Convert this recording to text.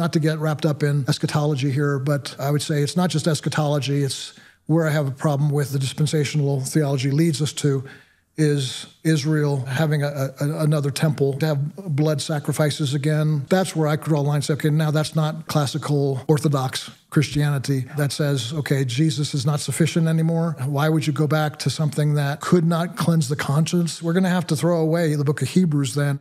not to get wrapped up in eschatology here, but I would say it's not just eschatology, it's where I have a problem with the dispensational theology leads us to is Israel having a, a, another temple to have blood sacrifices again. That's where I could draw lines. Okay, now that's not classical Orthodox Christianity that says, okay, Jesus is not sufficient anymore. Why would you go back to something that could not cleanse the conscience? We're going to have to throw away the book of Hebrews then